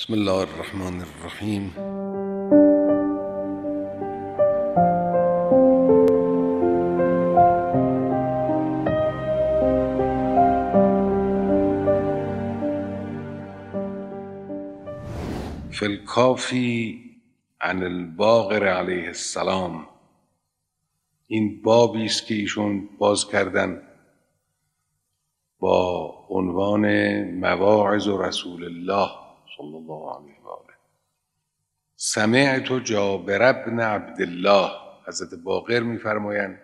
بسم الله الرحمن الرحیم. فی عن الباقر علیه السلام. این بابی است که ایشون باز کردن با عنوان مواعظ رسول الله. صلی الله علیه و آله سمعت جابر ابن عبدالله حضرت باقر میفرمایند.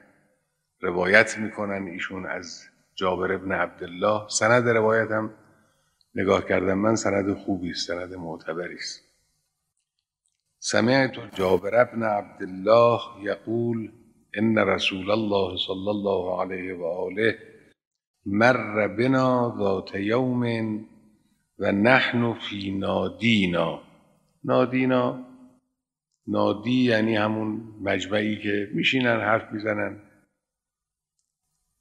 روایت می‌کنن ایشون از جابر ابن عبدالله. سند روایت هم نگاه کردم من سند خوبی است سند معتبری است. سمعت جابر ابن عبدالله یقول ان رسول الله صلی الله علیه و آله مر بنا ذات یوم و نحن فی نادینا. نادینا نادی یعنی همون مجمعی که میشینن حرف می‌زنن.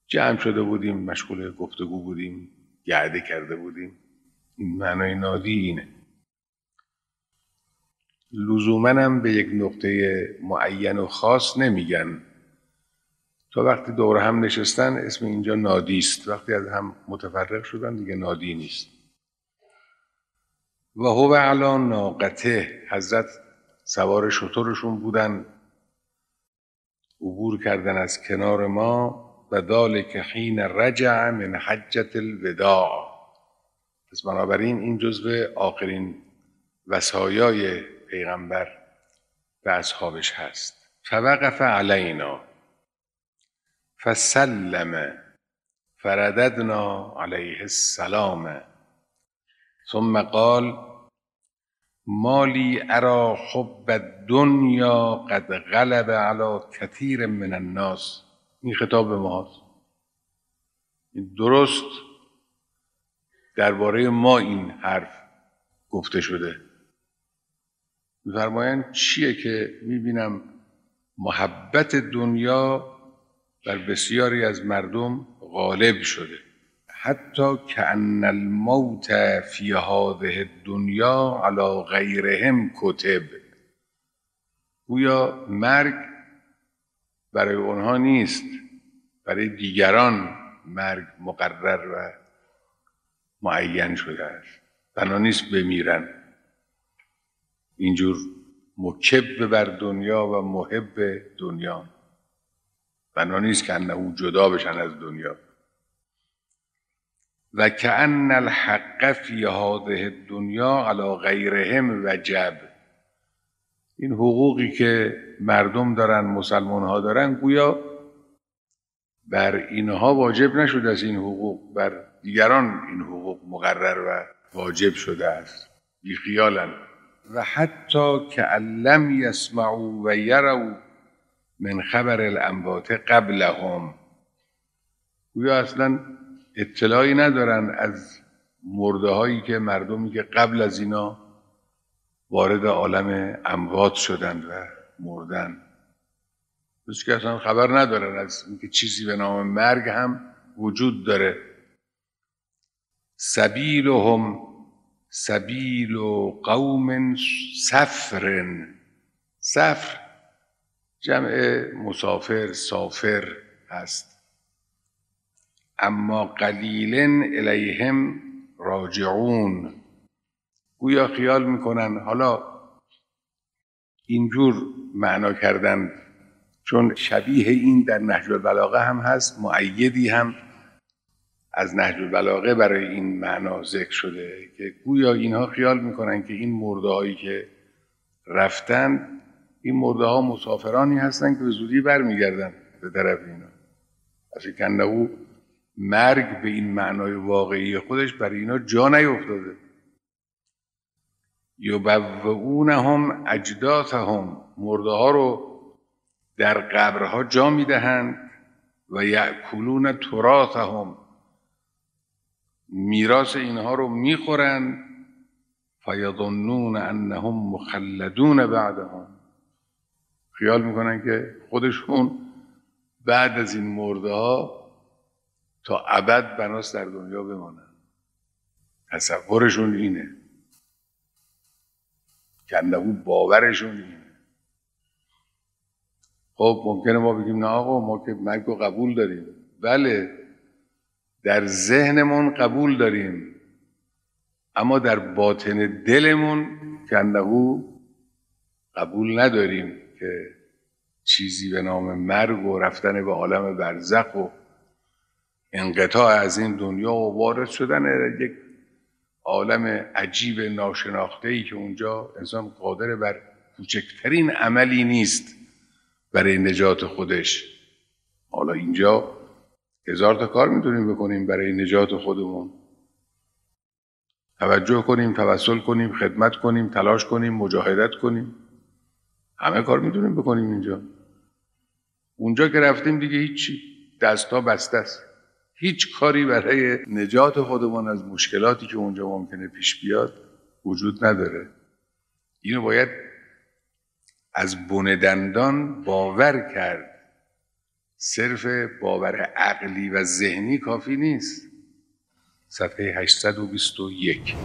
جمع شده بودیم مشغول گفتگو بودیم گعده کرده بودیم. این معنای نادی اینه. لزوما هم به یک نقطه معین و خاص نمیگن. تا وقتی دور هم نشستن اسم اینجا نادی است. وقتی از هم متفرق شدن دیگه نادی نیست. و هو علا ناقته. حضرت سوار شطورشون بودن. عبور کردن از کنار ما و ذالک حین رجع من حجت الوداع. پس بنابراین این جزو آخرین وسایای پیغمبر به اصحابش هست. فوقف علینا. فسلم. فرددنا علیه السلام. ثم قال مالی ارا حب الدنیا قد غلب على کثیر من الناس. این خطاب به ماست. درست درباره ما این حرف گفته شده. میفرمایند چیه که می‌بینم محبت دنیا بر بسیاری از مردم غالب شده؟ حتی کأن الموت فی هذه الدنیا علی غیرهم کتب. گویا مرگ برای اونها نیست برای دیگران مرگ مقرر و معین شده است. بنا نیست بمیرن. اینجور مکب بر دنیا و محب دنیا. بنا نیست که انه جدا بشن از دنیا. و کأن الحق فی هذه الدنیا علی غیرهم وجب. این حقوقی که مردم دارن مسلمان ها دارن گویا بر اینها واجب نشده است این حقوق. بر دیگران این حقوق مقرر و واجب شده است. بی خیالن و حتی که لم یسمعوا و یروا من خبر الانبات قبلهم. گویا اصلا اطلاعی ندارن از مرده هایی که مردمی که قبل از اینا وارد عالم اموات شدند و مردن. بس که اصلا خبر ندارن از اینکه چیزی به نام مرگ هم وجود داره. سبیلهم سبیل قوم سفرن. سفر جمع مسافر سافر هست. اما قلیلن الیهم راجعون. گویا خیال می‌کنن حالا اینجور معنا کردن چون شبیه این در نهج البلاغه هم هست معیدی هم از نهج البلاغه برای این معنا ذکر شده که گویا اینها خیال می‌کنن که این مرده هایی که رفتن این مرده مسافرانی هستن که به زودی برمیگردن به طرف اینا. از کنه مرگ به این معنای واقعی خودش برای اینا جا نیفتاده. یبوونهم اجداثهم مرده ها رو در قبرها جا می‌دهند و یأکلون تراثهم. میراث اینها رو می‌خورند. فیظنون انهم مخلدون بعدهم. خیال می‌کنن که خودشون بعد از این مرده ها تا ابد بناس در دنیا بمانن تصورشون اینه. کندهو باورشون اینه. خب ممکنه ما بگیم نه آقا ما که مرگ رو قبول داریم. بله در ذهنمون قبول داریم. اما در باطن دلمون کندهو قبول نداریم که چیزی به نام مرگ و رفتن به عالم برزخ و انقطاع از این دنیا و وارد شدن یک عالم عجیب ناشناخته ای که اونجا انسان قادر بر کوچکترین عملی نیست برای نجات خودش. حالا اینجا هزار تا کار می‌تونیم بکنیم برای نجات خودمون. توجه کنیم توسل کنیم خدمت کنیم تلاش کنیم مجاهدت کنیم. همه کار می‌تونیم بکنیم اینجا. اونجا که رفتیم دیگه هیچی. دستا بسته است. هیچ کاری برای نجات خودمان از مشکلاتی که اونجا ممکنه پیش بیاد وجود نداره. اینو باید از بندندان باور کرد. صرف باور عقلی و ذهنی کافی نیست. صفحه 821